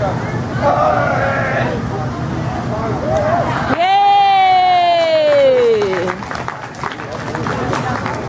Oh,